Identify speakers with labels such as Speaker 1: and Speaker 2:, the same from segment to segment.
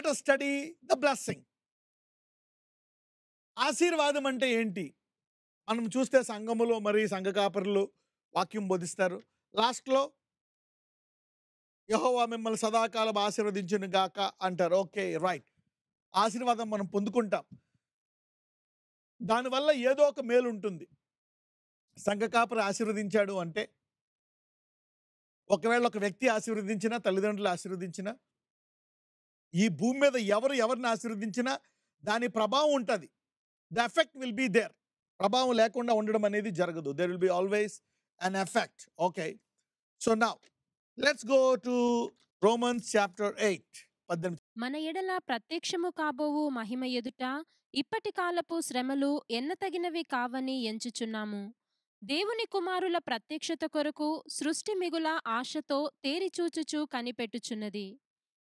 Speaker 1: Let us study the blessing ఆశీర్వాదం అంటే ఏంటి? మనం చూస్తే సంఘములో మరి సంఘ కాపరులు వాక్యం బోధిస్తారు. లాస్ట్లో యహోవా మిమ్మల్ని సదాకాలం ఆశీర్వదించును గాక అంటారు. Okay right. ఆశీర్వాదం మనం పొందుకుంటాం. దానివల్ల ఏదో ఒక మేలు ఉంటుంది సంఘ కాపరి ఆశీర్వదించాడు అంటే ఒకవేళ ఒక వ్యక్తి ఆశీర్వదించినా తల్లిదండ్రులు ఆశీర్వదించినా ఈ భూమి మీద ఎవరు ఎవరిని ఆశీర్వదించినా దాని ప్రభావం ఉంటుంది. The effect will be there. ప్రభావం లేకుండా ఉండడం అనేది జరగదు. There will be always an effect. Okay. So నా let's go to Romans chapter eight. పద్దెనిమిది.
Speaker 2: మన ఎడల ప్రత్యక్షము కాబోవు మహిమ ఎదుట ఇప్పటి కాలపు శ్రమలు ఎన్నతగినవి కావని ఎంచుచున్నాము. దేవుని కుమారుల ప్రత్యక్షత కొరకు సృష్టి మిగుల ఆశతో తేరిచూచుచూ కనిపెట్టుచున్నది.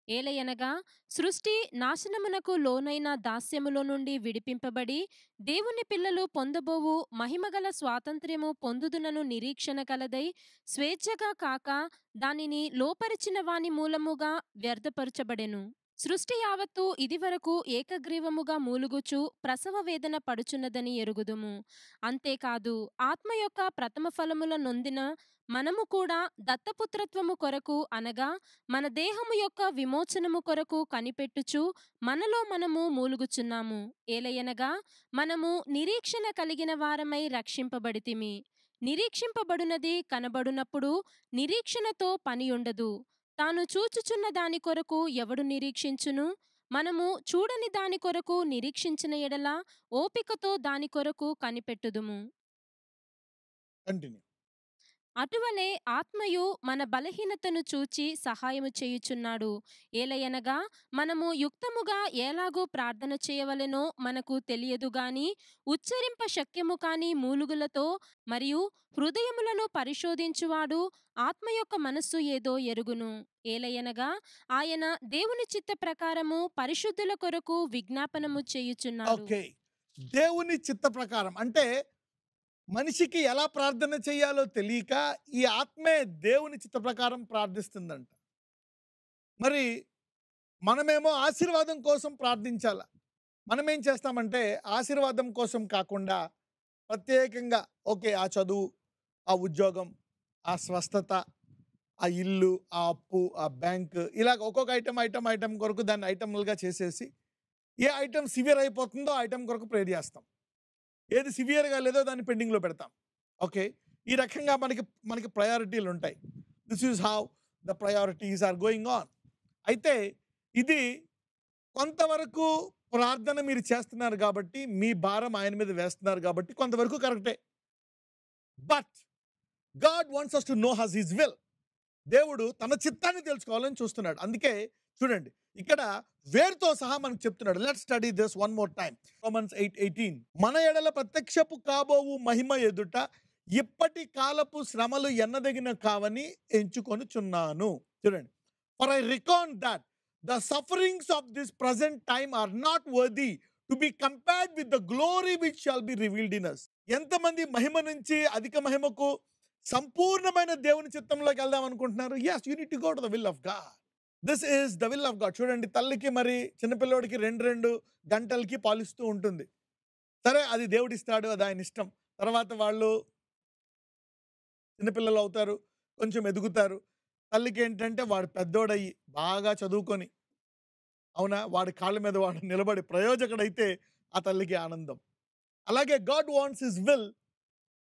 Speaker 2: ఏలయనగా సృష్టి నాశనమునకు లోనైన దాస్యములో నుండి విడిపింపబడి దేవుని పిల్లలు పొందబోవు మహిమగల స్వాతంత్ర్యము పొందుదునను నిరీక్షణ కలదై స్వేచ్ఛగా కాక దానిని లోపరిచిన వాని మూలముగా వ్యర్థపరచబడెను. సృష్టి యావత్తు ఇదివరకు ఏకగ్రీవముగా మూలుగుచు ప్రసవ వేదన పడుచున్నదని ఎరుగుదుము. అంతేకాదు ఆత్మ యొక్క ప్రథమ ఫలముల నొందిన మనము కూడా దత్తపుత్రత్వము కొరకు అనగా మన దేహము యొక్క విమోచనము కొరకు కనిపెట్టుచు మనలో మనము మూలుగుచున్నాము. ఏలయనగా మనము నిరీక్షణ కలిగిన వారమై రక్షింపబడితిమి. నిరీక్షింపబడునది కనబడునప్పుడు నిరీక్షణతో పనియుండదు. తాను చూచుచున్న దాని కొరకు ఎవడు నిరీక్షించును? మనము చూడని దాని కొరకు నిరీక్షించిన ఎడల ఓపికతో దాని కొరకు కనిపెట్టుదుము.
Speaker 1: కంటిన్యూ.
Speaker 2: అటువలే ఆత్మయు మన బలహీనతను చూచి సహాయము చేయుచున్నాడు. ఏలయనగా మనము యుక్తముగా ఎలాగో ప్రార్థన చేయవలెనో మనకు తెలియదు గాని ఉచ్చరింప శక్యము కాని మూలుగులతో మరియు హృదయములను పరిశోధించువాడు ఆత్మ యొక్క మనస్సు ఏదో ఎరుగును. ఏలయనగా ఆయన దేవుని చిత్త ప్రకారము పరిశుద్ధుల కొరకు విజ్ఞాపనము చేయుచున్నాడు.
Speaker 1: దేవుని చిత్త ప్రకారం అంటే మనిషికి ఎలా ప్రార్థన చేయాలో తెలియక ఈ ఆత్మే దేవుని చిత్త ప్రకారం ప్రార్థిస్తుందంట. మరి మనమేమో ఆశీర్వాదం కోసం ప్రార్థించాల. మనం ఏం చేస్తామంటే ఆశీర్వాదం కోసం కాకుండా ప్రత్యేకంగా ఓకే ఆ చదువు ఆ ఉద్యోగం ఆ స్వస్థత ఆ ఇల్లు ఆ అప్పు ఆ బ్యాంక్ ఇలాగ ఒక్కొక్క ఐటమ్ ఐటమ్ ఐటమ్ కొరకు దాన్ని ఐటమ్లుగా చేసేసి ఏ ఐటమ్ సివియర్ అయిపోతుందో ఐటమ్ కొరకు ప్రేర్ చేస్తాం. ఏది సివియర్గా లేదో దాన్ని పెండింగ్లో పెడతాం. ఓకే? ఈ రకంగా మనకి మనకి ప్రయారిటీలు ఉంటాయి. This is how the priorities are going on అయితే ఇది కొంతవరకు ప్రార్థన మీరు చేస్తున్నారు కాబట్టి మీ భారం ఆయన మీద వేస్తున్నారు కాబట్టి కొంతవరకు కరెక్టే. But God wants us to know has his will దేవుడు తన చిత్తాన్ని తెలుసుకోవాలని చూస్తున్నాడు. అందుకే చూడండి. ఇక్కడ వేరుతో సహా మనకు చెప్తున్నాడు. Let study this one more time Romans eight eighteen మన ఎడల ప్రత్యక్షపు కాబోవు మహిమ ఎదుట ఇప్పటి కాలపు శ్రమలు ఎన్నదగిన కావని ఎంచుకొనుచున్నాను. చూడండి. For I reckon that the sufferings of this present time are not worthy to be compared with the glory which shall be revealed in us ఎంతమంది మహిమ నుంచి అధిక మహిమకు సంపూర్ణమైన దేవుని చిత్తంలోకి వెళ్దాం అనుకుంటున్నారు? Yes you need go to the will of God this is the will of God. చూడండి తల్లికి మరి చిన్నపిల్లోడికి రెండు రెండు గంటలకి పాలిస్తూ ఉంటుంది. సరే అది దేవుడు ఇస్తాడు అది ఆయన ఇష్టం. తర్వాత వాళ్ళు చిన్నపిల్లలు అవుతారు కొంచెం ఎదుగుతారు. తల్లికి ఏంటంటే వాడు పెద్దోడయ్యి బాగా చదువుకొని. అవునా? వాడి కాళ్ళ మీద వాడు నిలబడి ప్రయోజకుడైతే ఆ తల్లికి ఆనందం. అలాగే God wants his will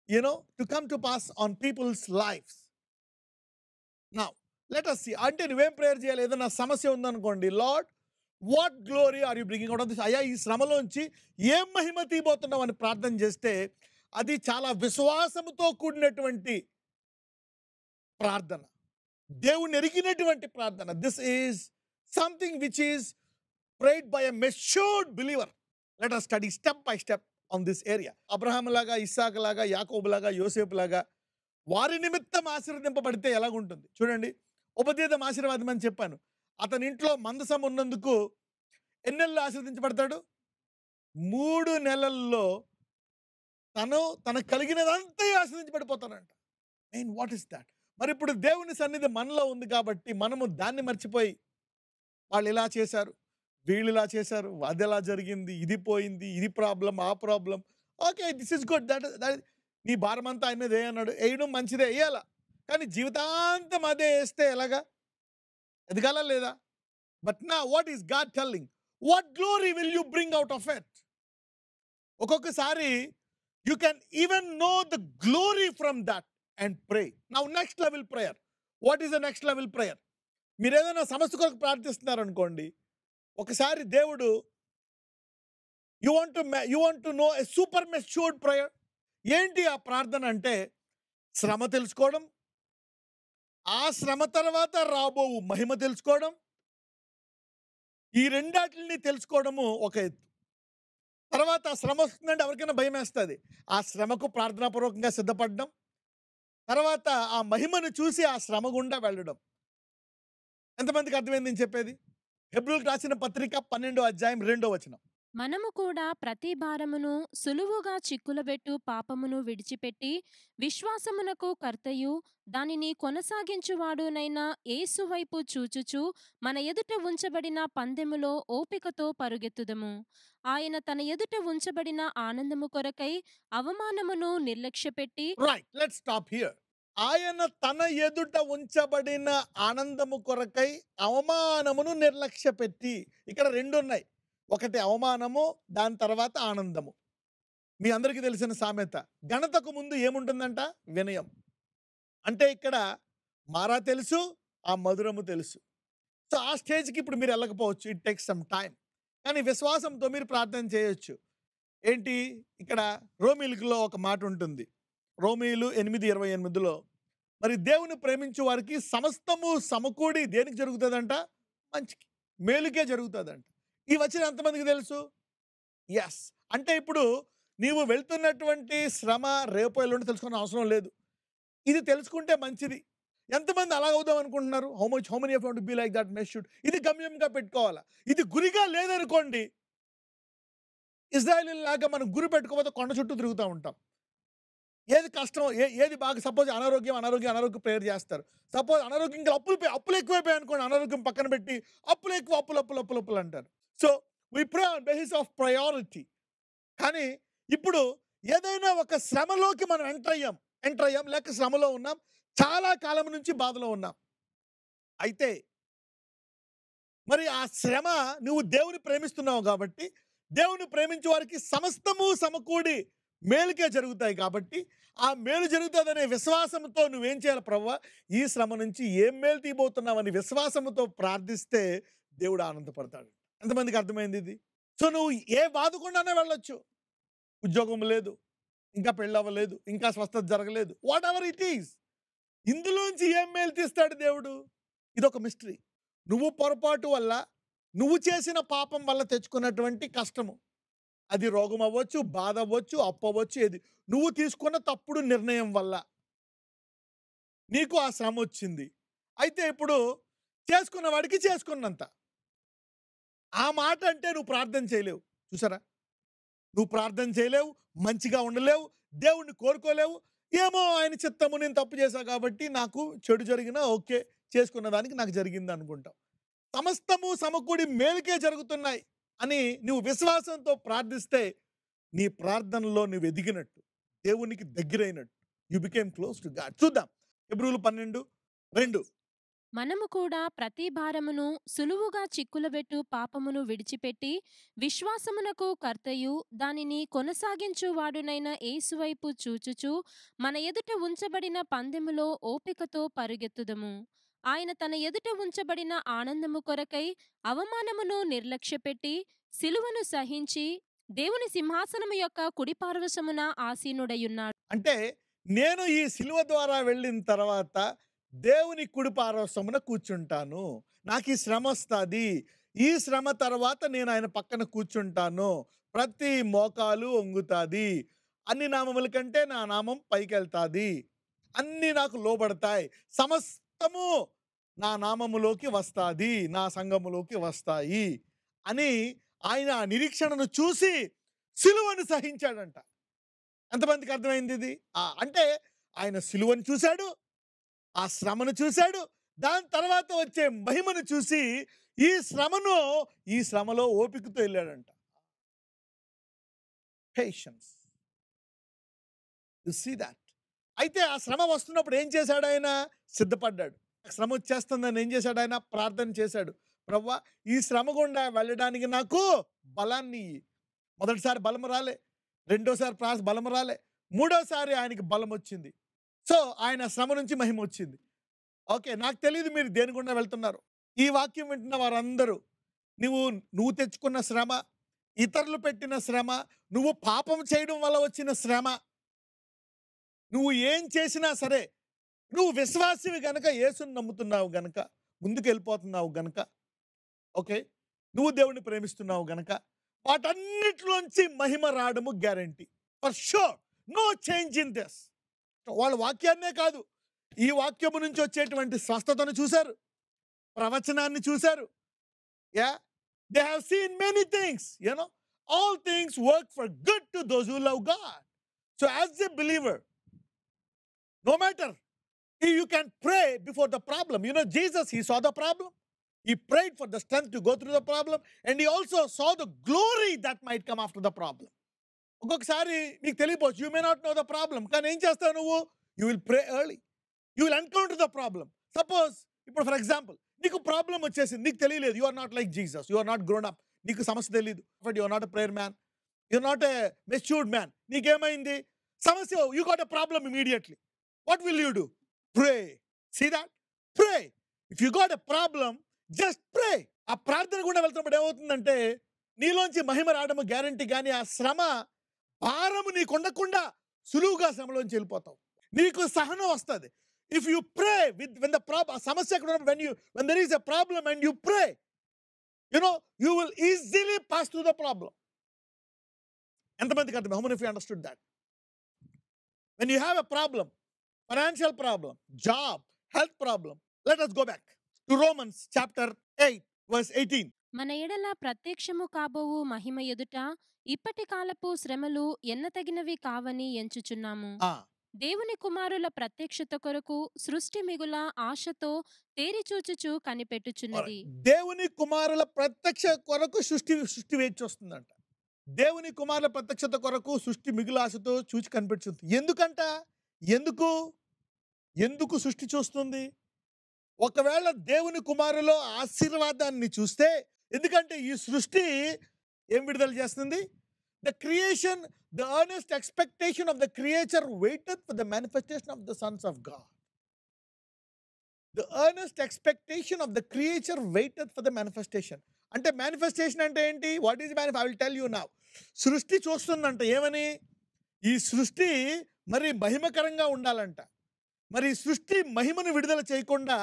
Speaker 1: you know to come to pass on people's lifes. నా లెట్ అస్ సి అంటే నువ్వేం ప్రేయర్ చేయాలి? ఏదైనా సమస్య ఉందనుకోండి. Lord what glory are you bringing out of అయ్యా ఈ శ్రమలోంచి ఏం మహిమ తీయబోతున్నావు అని ప్రార్థన చేస్తే అది చాలా విశ్వాసముతో కూడినటువంటి ప్రార్థన. దేవుని ఎరిగినటువంటి ప్రార్థన. This is something which is prayed by a matured believer let us study step by step on this area Abraham లాగా ఇస్సాక్ లాగా యాకోబు లాగా యోసేపు లాగా వారి నిమిత్తం ఆశీర్వదింపబడితే ఎలాగుంటుంది? చూడండి. ఉపదేదం ఆశీర్వాదం అని చెప్పాను. అతని ఇంట్లో మందసం ఉన్నందుకు ఎన్నెళ్ళు ఆశీర్వదించబడతాడు? మూడు నెలల్లో తను తనకు కలిగినదంతా ఆశీర్వదించబడిపోతానంట మెయిన్ వాట్ ఇస్ దాట్? మరి ఇప్పుడు దేవుని సన్నిధి మనలో ఉంది కాబట్టి మనము దాన్ని మర్చిపోయి వాళ్ళు ఇలా చేశారు వీళ్ళు ఇలా చేశారు అది ఎలా జరిగింది ఇది పోయింది ఇది ప్రాబ్లం ఆ problem okay this is good. That నీ భారం అంతా ఆయన మీద అన్నాడు. వేయడం మంచిదే వేయాల కానీ జీవితాంతం అదే వేస్తే ఎలాగా? ఎదగాల లేదా? బట్ నా what is God telling? What glory will you bring out of it ఒక్కొక్కసారి you can even know the glory from that and pray. నా next level prayer. What is the next level prayer? మీరు ఏదైనా సమస్య కొరకు ప్రార్థిస్తున్నారు అనుకోండి ఒకసారి దేవుడు you want to you want to know a super matured prayer? ఏంటి ఆ ప్రార్థన అంటే శ్రమ తెలుసుకోవడం ఆ శ్రమ తర్వాత రాబో మహిమ తెలుసుకోవడం. ఈ రెండాటిని తెలుసుకోవడము ఒక ఎత్తు. తర్వాత ఆ శ్రమ వస్తుందంటే ఎవరికైనా భయం వేస్తుంది ఆ శ్రమకు ప్రార్థనాపూర్వకంగా సిద్ధపడడం. తర్వాత ఆ మహిమను చూసి ఆ శ్రమ గుండా వెళ్ళడం. ఎంతమందికి అర్థమైంది నేను చెప్పేది? హెబ్రిల్ రాసిన పత్రిక పన్నెండో అధ్యాయం రెండో వచనం.
Speaker 2: మనము కూడా ప్రతి భారమును సులువుగా చిక్కులబెట్టు పాపమును విడిచిపెట్టి విశ్వాసమునకు కర్తయు దానిని కొనసాగించువాడునైన ఏసువైపు వైపు చూచుచు మన ఎదుట ఉంచబడిన పందెములో ఓపికతో పరుగెత్తుదము. ఆయన తన ఎదుట ఉంచబడిన ఆనందము కొరకై అవమానమును నిర్లక్ష్యపెట్టి
Speaker 1: రైట్ లెట్ స్టాప్ హియర్ ఆయన తన ఎదుట ఉంచబడిన ఆనందము కొరకై అవమానమును నిర్లక్ష్య పెట్టి ఇక్కడ రెండు ఉన్నాయి ఒకటి అవమానము దాని తర్వాత ఆనందము. మీ అందరికీ తెలిసిన సామెత. ఘనతకు ముందు ఏముంటుందంట? వినయం. అంటే ఇక్కడ మారా తెలుసు ఆ మధురము తెలుసు. సో ఆ స్టేజ్కి ఇప్పుడు మీరు వెళ్ళకపోవచ్చు. ఇట్ టేక్స్ సమ్ టైం కానీ విశ్వాసంతో మీరు ప్రార్థన చేయొచ్చు. ఏంటి? ఇక్కడ రోమిల్క్లో ఒక మాట ఉంటుంది. రోమిలు ఎనిమిది ఇరవై ఎనిమిదిలో మరి దేవుని ప్రేమించే వారికి సమస్తము సమకూడి దేనికి జరుగుతుందంట? మంచికి మేలుకే జరుగుతుందంట. ఈ వచ్చిన ఎంతమందికి తెలుసు? ఎస్ అంటే ఇప్పుడు నీవు వెళ్తున్నటువంటి శ్రమ రేపు ఎల్లుండి తెలుసుకునే అవసరం లేదు. ఇది తెలుసుకుంటే మంచిది. ఎంతమంది అలా అవుదాం అనుకుంటున్నారు? How much how many of want be like that mess ఇది గమ్యంగా పెట్టుకోవాలా? ఇది గురిగా లేదనుకోండి. ఇజ్రాయల్ లాగా మనం గురి పెట్టుకోకపోతే కొండ చుట్టూ తిరుగుతూ ఉంటాం. ఏది కష్టం ఏ ఏది బాగా సపోజ్ అనారోగ్యం అనారోగ్యం అనారోగ్యం ప్రేయర్ చేస్తారు. సపోజ్ అనారోగ్యం ఇంకా అప్పులు పోయి అప్పులు ఎక్కువైపోయాయి అనుకోండి అనారోగ్యం పక్కన పెట్టి అప్పులు ఎక్కువ అప్పులు అప్పులు అప్పులు అప్పులు అంటారు. So we pray on basis of priority కానీ ఇప్పుడు ఏదైనా ఒక శ్రమలోకి మనం ఎంటర్ అయ్యాం ఎంటర్ అయ్యాం లేక శ్రమలో ఉన్నాం చాలా కాలం నుంచి బాధలో ఉన్నాం. అయితే మరి ఆ శ్రమ నువ్వు దేవుని ప్రేమిస్తున్నావు కాబట్టి దేవుని ప్రేమించే వారికి సమస్తము సమకూడి మేలుకే జరుగుతాయి కాబట్టి ఆ మేలు జరుగుతుందనే విశ్వాసంతో నువ్వేం చేయాలి ప్రవ్వ? ఈ శ్రమ నుంచి ఏం మేలు తీయబోతున్నావని విశ్వాసంతో ప్రార్థిస్తే దేవుడు ఆనందపడతాడు. ఎంతమందికి అర్థమైంది ఇది? సో నువ్వు ఏ బాధకుండానే వెళ్ళొచ్చు. ఉద్యోగం లేదు ఇంకా పెళ్ళవ్వలేదు ఇంకా స్వస్థత జరగలేదు. Whatever it is. ఇందులోంచి ఏం మేలు తీస్తాడు దేవుడు? ఇదొక మిస్టరీ. నువ్వు పొరపాటు వల్ల నువ్వు చేసిన పాపం వల్ల తెచ్చుకున్నటువంటి కష్టము. అది రోగం అవ్వచ్చు బాధ అవ్వచ్చు అప్పు అవ్వచ్చు ఏది. నువ్వు తీసుకున్న తప్పుడు నిర్ణయం వల్ల. నీకు ఆ శ్రమ వచ్చింది. అయితే ఇప్పుడు చేసుకున్న వాడికి చేసుకున్నంత. ఆ మాట అంటే నువ్వు ప్రార్థన చేయలేవు. చూసారా? నువ్వు ప్రార్థన చేయలేవు మంచిగా ఉండలేవు దేవుణ్ణి కోరుకోలేవు. ఏమో ఆయన చిత్తము నేను తప్పు చేశా కాబట్టి నాకు చెడు జరిగినా ఓకే చేసుకున్న దానికి నాకు జరిగింది అనుకుంటావు. సమస్తము సమకూడి మేలుకే జరుగుతున్నాయి అని నువ్వు విశ్వాసంతో ప్రార్థిస్తే నీ ప్రార్థనలో నువ్వు ఎదిగినట్టు దేవునికి దగ్గరైనట్టు. You became close to God చూద్దాం. ఎబ్రూలు పన్నెండు రెండు.
Speaker 2: మనము కూడా ప్రతి భారమును సులువుగా చిక్కులబెట్టు పాపమును విడిచిపెట్టి విశ్వాసమునకు కర్తయు దానిని కొనసాగించువాడునైన ఏసువైపు చూచుచు మన ఎదుట ఉంచబడిన పందెములో ఓపికతో పరుగెత్తుదము. ఆయన తన ఎదుట ఉంచబడిన ఆనందము కొరకై అవమానమును నిర్లక్ష్యపెట్టి సిలువను సహించి దేవుని సింహాసనము యొక్క కుడిపార్వశమున ఆసీనుడయున్నాడు.
Speaker 1: అంటే నేను ఈ శిలువ ద్వారా వెళ్ళిన తర్వాత దేవుని కుడిపారవసమున కూర్చుంటాను. నాకు ఈ శ్రమ వస్తుంది. ఈ శ్రమ తర్వాత నేను ఆయన పక్కన కూర్చుంటాను. ప్రతి మోకాలు వంగుతుంది. అన్ని నామముల కంటే నా నామం పైకి వెళ్తుంది నాకు లోబడతాయి. సమస్తము నా నామములోకి వస్తాది. నా సంఘములోకి వస్తాయి అని ఆయన ఆ నిరీక్షణను చూసి సిలువను సహించాడంట. ఎంతమందికి అర్థమైంది ఇది? ఆ, అంటే ఆయన సిలువను చూశాడు ఆ శ్రమను చూశాడు. దాని తర్వాత వచ్చే మహిమను చూసి ఈ శ్రమను ఈ శ్రమలో ఓపికతో వెళ్ళాడంట. పేషన్స్ యు సీ దాట్ అయితే ఆ శ్రమ వస్తున్నప్పుడు ఏం చేశాడు ఆయన? సిద్ధపడ్డాడు. శ్రమ వచ్చేస్తుందని ఏం చేశాడు ఆయన? ప్రార్థన చేశాడు. ప్రవ్వా ఈ శ్రమ గుండా వెళ్ళడానికి నాకు బలాన్ని మొదటిసారి బలం రాలే రెండోసారి ప్రాస బలం రాలే మూడోసారి ఆయనకి బలం వచ్చింది సో ఆయన శ్రమ నుంచి మహిమ వచ్చింది. ఓకే నాకు తెలియదు మీరు దేని గుండా వెళ్తున్నారు. ఈ వాక్యం వింటున్న వారందరూ నువ్వు నువ్వు తెచ్చుకున్న శ్రమ ఇతరులు పెట్టిన శ్రమ నువ్వు పాపం చేయడం వల్ల వచ్చిన శ్రమ నువ్వు ఏం చేసినా సరే నువ్వు విశ్వాసివి గనక యేసుని నమ్ముతున్నావు గనక ముందుకు వెళ్ళిపోతున్నావు గనక ఓకే నువ్వు దేవుణ్ణి ప్రేమిస్తున్నావు గనక వాటన్నిటిలోంచి మహిమ రావడము guarantee. For sure no change in this. వాళ్ళ వాక్యాన్నే కాదు. ఈ వాక్యము నుంచి వచ్చేటువంటి స్వస్థతను చూశారు. ప్రవచనాన్ని చూశారు. Yeah? They have seen many things you know all things work for good to those who love God so as a believer no matter ఈ you can pray before the problem you know Jesus he saw the problem he prayed for the strength to go through the problem and he also saw the glory that might come after the problem ఒక్కొక్కసారి నీకు తెలియపోవచ్చు. You may not know the problem కానీ ఏం చేస్తావు నువ్వు? You will pray early you will encounter the problem suppose ఇప్పుడు for example నీకు problem వచ్చేసింది. నీకు తెలియలేదు. You are not like Jesus you are not grown up నీకు సమస్య తెలియదు but you are not a prayer man you are not a matured man నీకేమైంది? సమస్య you got a problem immediately what will you do pray see that pray if you got a problem just pray ఆ ప్రార్థన కూడా వెళ్తున్నప్పుడు ఏమవుతుందంటే నీలోంచి మహిమ రావడం guarantee కానీ ఆ శ్రమ భారము నీకు ఉండకుండా సులువుగా శ్రమలోంచి వెళ్ళిపోతావు. నీకు సహనం వస్తుంది. If you pray with when the problem సమస్య ఎక్కడ when you when there is a problem and you pray you know you will easily pass through the problem ఎంతమందికి అర్థం how if you understood that when you have a problem financial problem job health problem let us go back to Romans chapter eight verse eighteen
Speaker 2: మన ఎడల ప్రత్యక్షము కాబోవు మహిమ ఎదుట ఇప్పటి కాలపు శ్రమలు ఎన్నతగినవి కావని ఎంచుచున్నాము. దేవుని కుమారుల ప్రత్యక్షత కొరకు సృష్టి మిగుల ఆశతో తేరిచూచుచు కనిపెట్టుచున్నది.
Speaker 1: దేవుని కుమారుల ప్రత్యక్ష కొరకు సృష్టి సృష్టి వేచి వస్తుందంట దేవుని కుమారుల ప్రత్యక్షత కొరకు సృష్టి మిగులాశతో చూచి కనిపెడుతుంది ఎందుకంట? ఎందుకు? ఎందుకు సృష్టి చూస్తుంది? ఒకవేళ దేవుని కుమారులో ఆశీర్వాదాన్ని చూస్తే ఎందుకంటే ఈ సృష్టి ఏం విడుదల చేస్తుంది? The creation the earnest expectation of the creature waited for the manifestation of the sons of God the earnest expectation of the creature waited for the manifestation అంటే మేనిఫెస్టేషన్ అంటే ఏంటి? What is manifest I will tell you now సృష్టి చూస్తుందంట. ఏమని? ఈ సృష్టి మరి మహిమకరంగా ఉండాలంట. మరి సృష్టి మహిమను విడుదల చేయకుండా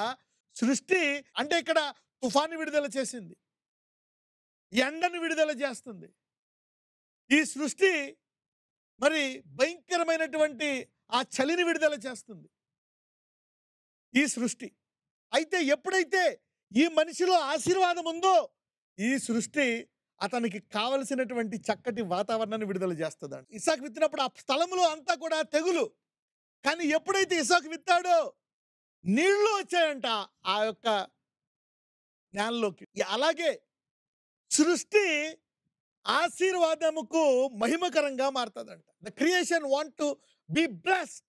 Speaker 1: సృష్టి అంటే ఇక్కడ తుఫాను విడుదల చేసింది. ఎండను విడుదల చేస్తుంది. ఈ సృష్టి మరి భయంకరమైనటువంటి ఆ చలిని విడుదల చేస్తుంది. ఈ సృష్టి. అయితే ఎప్పుడైతే ఈ మనిషిలో ఆశీర్వాదం ఉందో ఈ సృష్టి అతనికి కావలసినటువంటి చక్కటి వాతావరణాన్ని విడుదల చేస్తుందండి. ఇసాకు విత్తినప్పుడు ఆ స్థలంలో అంతా కూడా తెగులు. కానీ ఎప్పుడైతే ఇసాకు విత్తాడో నీళ్ళు వచ్చాయంట ఆ యొక్క నేలలోకి. అలాగే సృష్టి ఆశీర్వాదముకు మహిమకరంగా మారుతుందంట. The creation want to be blessed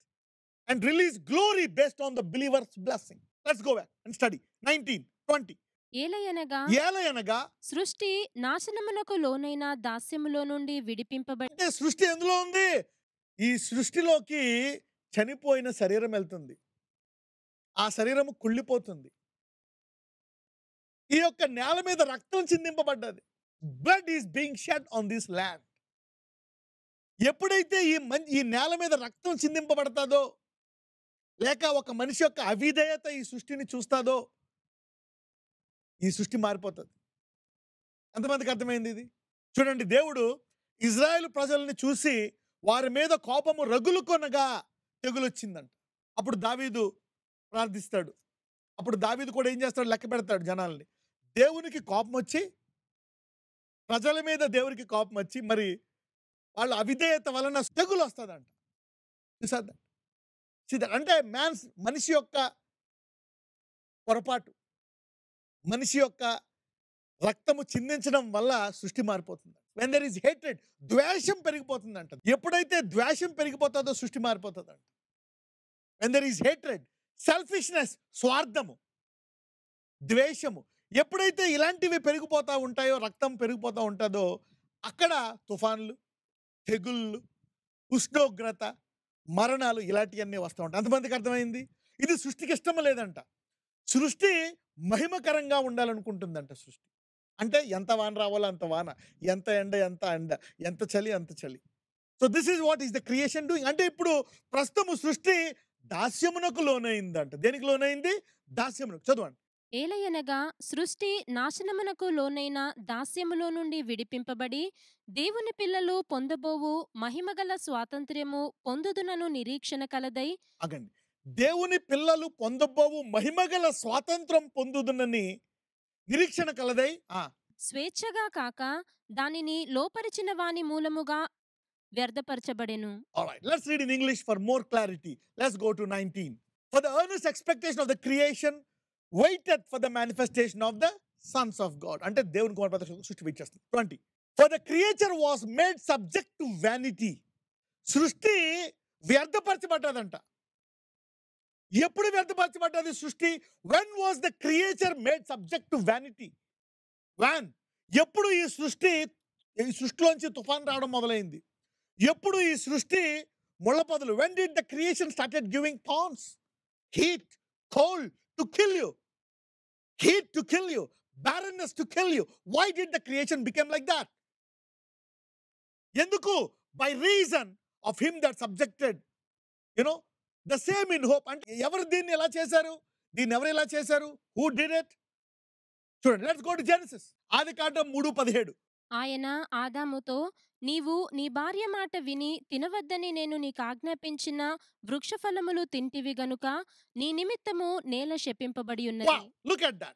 Speaker 1: and release glory based on the believers blessing let's go back and study nineteen twenty
Speaker 2: ఏలయనగా
Speaker 1: ఏలయనగా
Speaker 2: సృష్టి నాశనమునకు లోనైన దాస్యములో నుండి విడిపింపబడి
Speaker 1: అంటే సృష్టి ఎందులో ఉంది? ఈ సృష్టిలోకి చనిపోయిన శరీరం వెళ్తుంది. ఆ శరీరము కుళ్ళిపోతుంది. ఈ యొక్క నేల మీద రక్తం చిందింపబడ్డది. Blood is being shed on this land ఎప్పుడైతే ఈ మన్ ఈ నేల మీద రక్తం చిందింపబడతాదో లేక ఒక మనిషి యొక్క అవిధేయత ఈ సృష్టిని చూస్తాదో ఈ సృష్టి మారిపోతుంది. ఎంతమందికి అర్థమైంది ఇది? చూడండి దేవుడు ఇజ్రాయెల్ ప్రజల్ని చూసి వారి మీద కోపము రగులు కొనగా తెగులు వచ్చిందంట అప్పుడు దావీదు ప్రార్థిస్తాడు. అప్పుడు దావీదు కూడా ఏం చేస్తాడు? లెక్క పెడతాడు జనాల్ని. దేవునికి కోపం వచ్చి ప్రజల మీద దేవునికి కోపం వచ్చి మరి వాళ్ళ అవిధేయత వలన తెగులు వస్తుందంట చూసారు? అంటే మ్యాన్స్ మనిషి యొక్క పొరపాటు. మనిషి యొక్క రక్తము చిందించడం వల్ల సృష్టి మారిపోతుంది. వెన్ దర్ ఈజ్ హేట్రెడ్ ద్వేషం పెరిగిపోతుందంట. ఎప్పుడైతే ద్వేషం పెరిగిపోతుందో సృష్టి మారిపోతుందంట. When there is hatred selfishness స్వార్థము ద్వేషము ఎప్పుడైతే ఇలాంటివి పెరిగిపోతూ ఉంటాయో రక్తం పెరిగిపోతూ ఉంటుందో అక్కడ తుఫాన్లు తెగుళ్ళు ఉష్ణోగ్రత మరణాలు ఇలాంటివన్నీ వస్తూ ఉంటాయి. అంతమందికి అర్థమైంది? ఇది సృష్టికి ఇష్టం లేదంట. సృష్టి మహిమకరంగా ఉండాలనుకుంటుందంట సృష్టి. అంటే ఎంత వాన రావాలో అంత వాన. ఎంత ఎండ ఎంత ఎండ. ఎంత చలి అంత చలి. So this is what is the creation doing. అంటే ఇప్పుడు ప్రస్తుతము సృష్టి దాస్యమునకు లోనైందంట. దేనికి లోనైంది? దాస్యమునకు. చదవండి.
Speaker 2: ఏలయనగా సృష్టి నాశనమునకు లోనైన దాస్యములో నుండి విడిపింపబడి దేవుని పిల్లలు పొందబోవు మహిమగల స్వాతంత్ర్యము పొందుదునను నిరీక్షణ కలదై
Speaker 1: అగండి దేవుని పిల్లలు పొందబోవు మహిమగల స్వాతంత్రం పొందుదునని నిరీక్షణ కలదై ఆ
Speaker 2: స్వేచ్ఛగా కాక దానిని లోపరిచిన వాని మూలముగా వ్యర్థపరచబడెను
Speaker 1: right, let's read in English for more clarity. Let's go to 19. For the earnest expectation of the creation waited for the manifestation of the sons of God అంటే దేవుని కుమార్ ప్రదర్శన సృష్టి eight twenty. For the creature was made subject to vanity సృష్టి వ్యర్థపరచబడ్డదంట. ఎప్పుడు వ్యర్థపరచబడ్డది సృష్టి? When was the creature made subject to vanity van ఎప్పుడు ఈ సృష్టి ఈ సృష్టిలోంచి తుఫాన్ రావడం మొదలైంది? ఎప్పుడు ఈ సృష్టి ముళ్ళపొదలు when did the creation started giving thorns heat cold to kill you, heat to kill you, barrenness to kill you. Why did the creation become like that? Yenduku, by reason of him that subjected, you know, the same in hope. and ఎవరు దీన్ని ఎలా చేశారు? దీన్ని ఎవరు ఎలా చేశారు? Who did it చూడండి ఆది కాండం మూడు పదిహేడు.
Speaker 2: ఆయన ఆదాముతో నీవు నీ భార్య మాట విని తినవద్దని నేను నీకు ఆజ్ఞాపించిన వృక్షఫలములు తింటివి గనుక నీ నిమిత్తము నేల శపింపబడి ఉన్నది.
Speaker 1: that.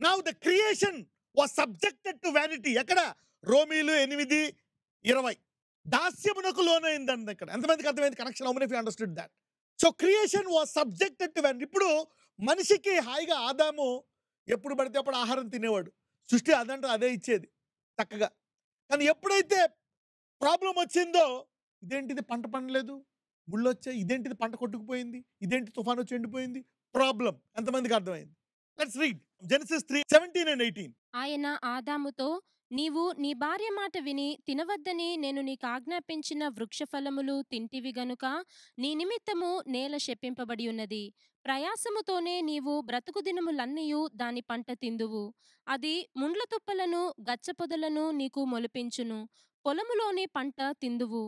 Speaker 1: Now the creation was subjected to vanity. ఎక్కడ? రోమీలు ఎనిమిది ఇరవై. దాస్యమునకు లోనైందండి ఇక్కడ. ఎంతమందికి అర్థమైంది? కనెక్షన్ అవును if understood that so creation was subjected to vanity ఇప్పుడు మనిషికి హాయిగా ఆదాము ఎప్పుడు పడితే అప్పుడు ఆహారం తినేవాడు. సృష్టి అదంటే అదే ఇచ్చేది. చక్కగా. కానీ ఎప్పుడైతే ప్రాబ్లం వచ్చిందో ఇదేంటిది పంట పండలేదు? ముళ్ళు వచ్చాయి ఇదేంటిది పంట కొట్టుకుపోయింది? ఇదేంటి తుఫాన్ వచ్చి ఎండిపోయింది? ప్రాబ్లం ఎంతమందికి అర్థమైంది? Let's read. Genesis three seventeen and eighteen.
Speaker 2: ఆయన ఆదాముతో నీవు నీ భార్య మాట విని తినవద్దని నేను నీకు ఆజ్ఞాపించిన వృక్షఫలములు తింటివి గనుక నీ నిమిత్తము నేల శపింపబడి ఉన్నది. ప్రయాసముతోనే నీవు బ్రతుకు దినములన్నీయు దాని పంట తిందువు. అది ముండ్ల తుప్పలను గచ్చపొదలను నీకు మొలిపించును. పొలములోని పంట తిందువు.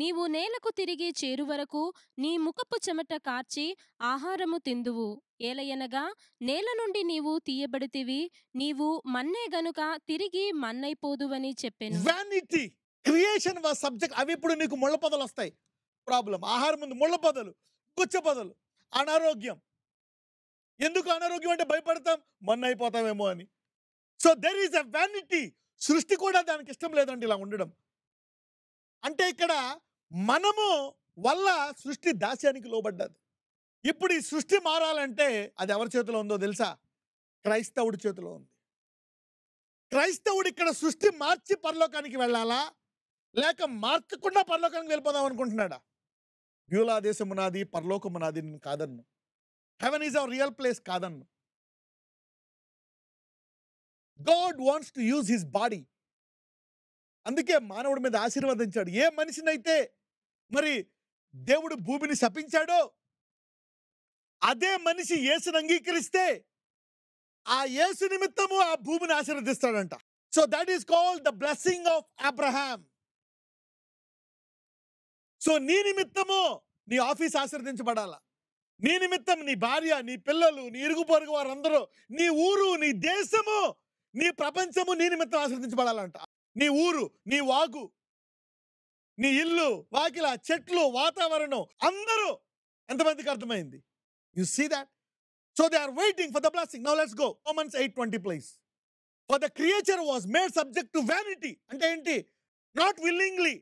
Speaker 2: నీవు నేలకు తిరిగి చేరు వరకు నీ ముఖపు చెమట కార్చి ఆహారము తిందువు. ఏలయనగా నేల నుండి నీవు తీయబడితివి నీవు మన్నే గనుక తిరిగి మన్నైపోదువని చెప్పాను.
Speaker 1: వ్యానిటీ క్రియేషన్ వాజ్ సబ్జెక్ట్ అవి ఇప్పుడు నీకు ముళ్ళ పొదలు వస్తాయి. ప్రాబ్లం ఆహారం ఉంది ముళ్ళ పొదలు గుచ్చ పొదలు అనారోగ్యం. ఎందుకు అనారోగ్యం అంటే భయపడతాం? మొన్న అయిపోతామేమో అని. So there is a vanity సృష్టి కూడా దానికి ఇష్టం లేదండి ఇలా ఉండడం. అంటే ఇక్కడ మనము వల్ల సృష్టి దాస్యానికి లోబడ్డది. ఇప్పుడు ఈ సృష్టి మారాలంటే అది ఎవరి చేతిలో ఉందో తెలుసా? క్రైస్తవుడి చేతిలో ఉంది. క్రైస్తవుడు ఇక్కడ సృష్టి మార్చి పరలోకానికి వెళ్ళాలా? లేక మార్చకుండా పరలోకానికి వెళ్ళిపోదాం అనుకుంటున్నాడా? బ్యూలా దేశము నాది పరలోకము నాది నేను కాదన్ను. Heaven is our real place కాదన్ను. God wants to use his body. అందుకే మానవుడి మీద ఆశీర్వదించాడు. ఏ మనిషినైతే మరి దేవుడు భూమిని శపించాడో? అదే మనిషి యేసును అంగీకరిస్తే ఆ యేసు నిమిత్తము ఆ భూమిని ఆశీర్వదిస్తాడంట. So that is called the blessing of Abraham so నీ నిమిత్తము నీ ఆఫీస్ ఆశీర్వదించబడాలా. నీ నిమిత్తం నీ భార్య నీ పిల్లలు నీ ఇరుగు పొరుగు వారందరూ నీ ఊరు నీ దేశము నీ ప్రపంచము నీ నిమిత్తం ఆశీర్వదించబడాలంట. నీ ఊరు నీ వాగు నీ ఇల్లు వాకిల చెట్లు వాతావరణం అందరూ ఎంతమందికి అర్థమైంది? You see that so they are waiting for the blessing now let's go Romans eight twenty place for the creature was made subject to vanity అంటే ఏంటి? నాట్ విల్లింగ్లీ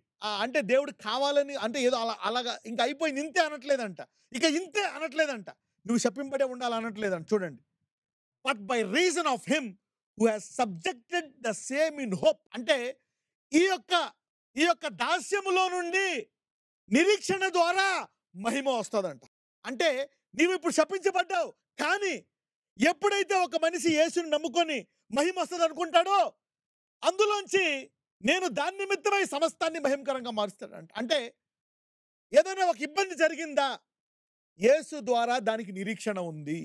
Speaker 1: అంటే దేవుడు కావాలని అంటే ఏదో అలా అలాగా ఇంకా అయిపోయింది. ఇంతే అనట్లేదంట. ఇక ఇంతే అనట్లేదంట. నువ్వు చెప్పింపడే ఉండాలి అనట్లేదంట చూడండి. But by reason of him who has subjected the same in hope అంటే ఈ యొక్క ఈ యొక్క దాస్యములో నుండి నిరీక్షణ ద్వారా మహిమ వస్తుందంట. అంటే నీవు ఇప్పుడు శపించబడ్డావు కానీ ఎప్పుడైతే ఒక మనిషి యేసుని నమ్ముకొని మహిమ వస్తుంది అనుకుంటాడో అందులోంచి నేను దాని నిమిత్తమై సమస్తాన్ని మహిమకరంగా మారుస్తాడంట. అంటే ఏదైనా ఒక ఇబ్బంది జరిగిందా? యేసు ద్వారా దానికి నిరీక్షణ ఉంది.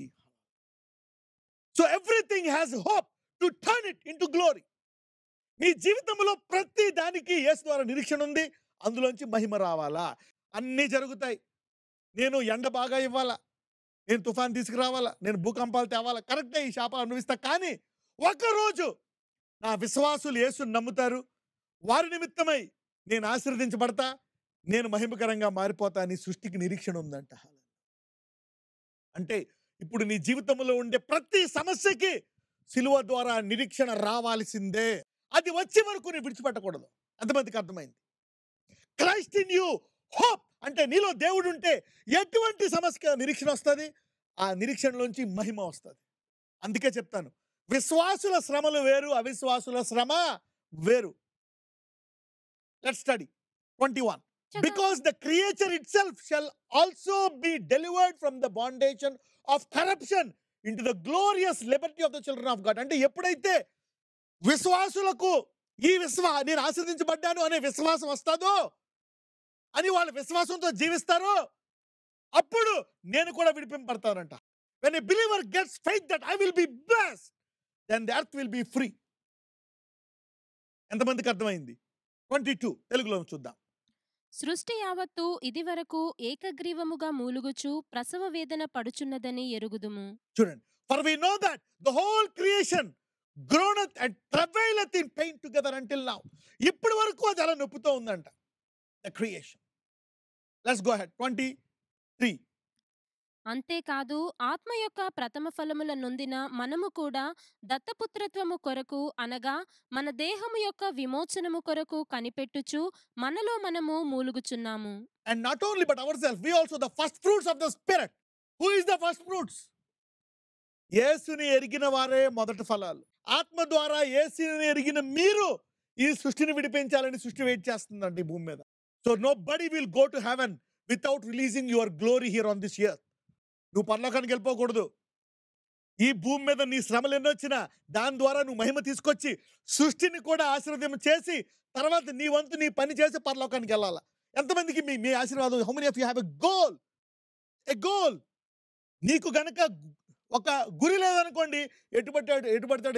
Speaker 1: So everything has hope to turn it into glory. నీ జీవితంలో ప్రతి దానికి యేసు ద్వారా నిరీక్షణ ఉంది అందులోంచి మహిమ రావాలా? అన్నీ జరుగుతాయి. నేను ఎండ బాగా ఇవ్వాలా? నేను తుఫాన్ తీసుకురావాలా? నేను భూకంపాలు తేవాలా? కరెక్టే ఈ శాప అనుభవిస్తా. కానీ ఒకరోజు నా విశ్వాసులు యేసుని నమ్ముతారు. వారి నిమిత్తమై నేను ఆశీర్వదించబడతా. నేను మహిమకరంగా మారిపోతా అని సృష్టికి నిరీక్షణ ఉందంట అంటే ఇప్పుడు నీ జీవితంలో ఉండే ప్రతి సమస్యకి సిలువ ద్వారా నిరీక్షణ రావాల్సిందే. అది వచ్చే వరకు నీ విడిచిపెట్టకూడదు. ఎంతమందికి అర్థమైంది. క్రైస్ట్ ఇన్ యూ హోప్ అంటే నీలో దేవుడు ఉంటే ఎటువంటి సమస్య నిరీక్షణ వస్తుంది? ఆ నిరీక్షణలోంచి మహిమ వస్తుంది. అందుకే చెప్తాను. విశ్వాసుల శ్రమలు వేరు అవిశ్వాసుల శ్రమ వేరు. Let study. Twenty one. because the creature itself shall also be delivered from the bondage of corruption into the glorious liberty of the children of God అంటే ఎప్పుడైతే విశ్వాసులకు ఈ విశ్వా నేను ఆశ్రదించబడ్డాను అనే విశ్వాసం వస్తుందో అని వాళ్ళు విశ్వాసంతో జీవిస్తారో అప్పుడు నేను కూడా విడిపింపడతానంట when a believer gets fight that I will be blessed then the earth will be free ఎంతమందికి అర్థమైంది? ట్వంటీ టూ తెలుగులో చూద్దాం.
Speaker 2: సృష్టి యావత్తు ఇదివరకు ఏకగ్రీవముగా మూలుగుచు ప్రసవ వేదన పడుచున్నదని ఎరుగుదుము.
Speaker 1: చూడండి. For we know that the whole creation groaneth and travaileth in pain together until now ఇప్పటి వరకు అది అలా నొప్పుతో ఉందంట. The creation let's go head twenty three
Speaker 2: అంతేకాదు ఆత్మ యొక్క ప్రథమ ఫలముల నొందిన మనము కూడా దత్తపుత్రత్వము కొరకు అనగా మన దేహము యొక్క విమోచనము కొరకు కనిపెట్టుచు మనలో మనము మూలుగుచున్నాము.
Speaker 1: And not only but our self we also the first fruits of the spirit who is the first fruits యేసుని ఎరిగిన వారే మొదటి ఫలాలు. ఆత్మ ద్వారా ఏసీని ఎరిగిన మీరు ఈ సృష్టిని విడిపించాలని సృష్టి వెయిట్ చేస్తుందండి భూమి మీద. So nobody will go to heaven without releasing your glory here on this earth నువ్వు పరలోకానికి వెళ్ళిపోకూడదు. ఈ భూమి మీద నీ శ్రమలు ఎన్ని వచ్చినా దాని ద్వారా నువ్వు మహిమ తీసుకొచ్చి సృష్టిని కూడా ఆశీర్వదం చేసి తర్వాత నీ వంతు నీ పని చేసి పరలోకానికి వెళ్ళాల? ఎంతమందికి మీ మీ ఆశీర్వాదం how many of you have a goal a goal నీకు గనక ఒక గురి లేదనుకోండి ఎటు పట్టాడు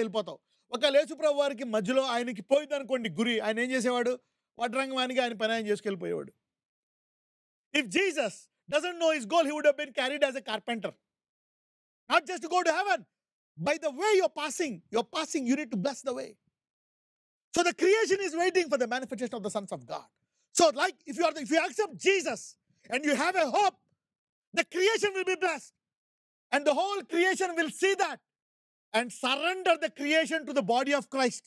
Speaker 1: వెళ్ళిపోతావు. ఒక లేచుప్రభు వారికి మధ్యలో ఆయనకి పోయిందనుకోండి గురి ఆయన ఏం చేసేవాడు? వడ్రంగమానికి ఆయన పని ఆయన చేసుకెళ్ళిపోయేవాడు. If Jesus doesn't know his goal he would been carried as a carpenter not just go to heaven by the way your passing your passing you need to bless the way so the creation is waiting for the manifestation of the sons of God so like if you are if you accept Jesus and you have a hope the creation will be blessed and the whole creation will see that and surrender the creation to the body of Christ,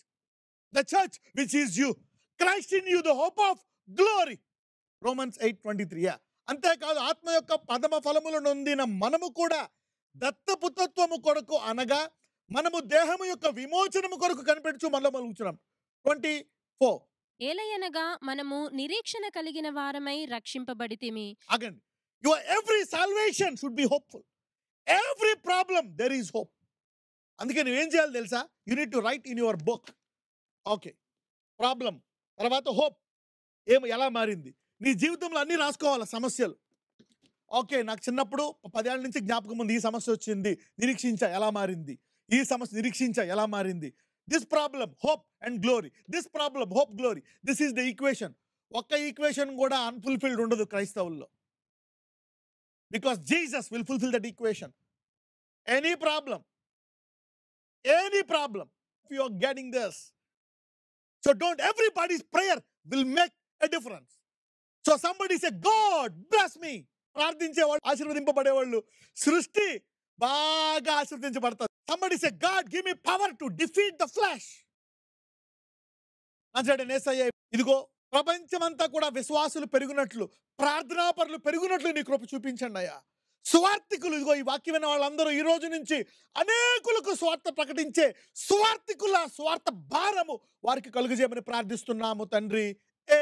Speaker 1: the church which is you. Christ in you, the hope of glory. Romans eight twenty three. Yeah. అంతేకాదు ఆత్మ యొక్క పదమ ఫలములు నొందిన మనము కూడా దత్తపుత్రత్వము కొరకు అనగా మనము దేహము యొక్క విమోచనము కొరకు కనిపెడుచు మనలో మలుగుచున్నాం ట్వంటీ ఫోర్
Speaker 2: ఏలయనగా మనము నిరీక్షణ కలిగిన వారమై రక్షింపబడితిమి
Speaker 1: again your every salvation should be hopeful every problem there is hope అందుకే నువ్వేం చేయాలి తెలుసా? You need to write in your book okay problem తర్వాత హోప్ ఏం ఎలా మారింది? నీ జీవితంలో అన్నీ రాసుకోవాలి సమస్యలు? ఓకే నాకు చిన్నప్పుడు పదేళ్ళ నుంచి జ్ఞాపకం ఉంది ఈ సమస్య వచ్చింది నిరీక్షించా ఎలా మారింది? ఈ సమస్య నిరీక్షించా ఎలా మారింది? This problem hope and glory this problem hope glory this is the equation ఒక్క ఈక్వేషన్ కూడా అన్ఫుల్ఫిల్డ్ ఉండదు క్రైస్తవుల్లో. Because Jesus will fulfil that equation any problem any problem you are getting this so don't everybody's prayer will make a difference so somebody say God bless me ప్రార్థించేవాళ్ళు ఆశీర్వదింపబడేవాళ్ళు సృష్టి బాగా ఆశీర్వదించబడతారు. Somebody say God give me power to defeat the flesh అంటాడు నేసయ్య ఇదిగో ప్రపంచమంతా కూడా విశ్వాసులు పెరిగినట్లు ప్రార్థనాపరులు పెరిగినట్లు నీ కృప చూపించండి అయ్యా. సువార్థికులు ఇదిగో ఈ వాక్యం విన్న వాళ్ళందరూ ఈ రోజు నుంచి అనేకులకు స్వార్థ ప్రకటించే సువార్థికుల స్వార్థ భారము వారికి కలుగజేయమని ప్రార్థిస్తున్నాము తండ్రి. ఏ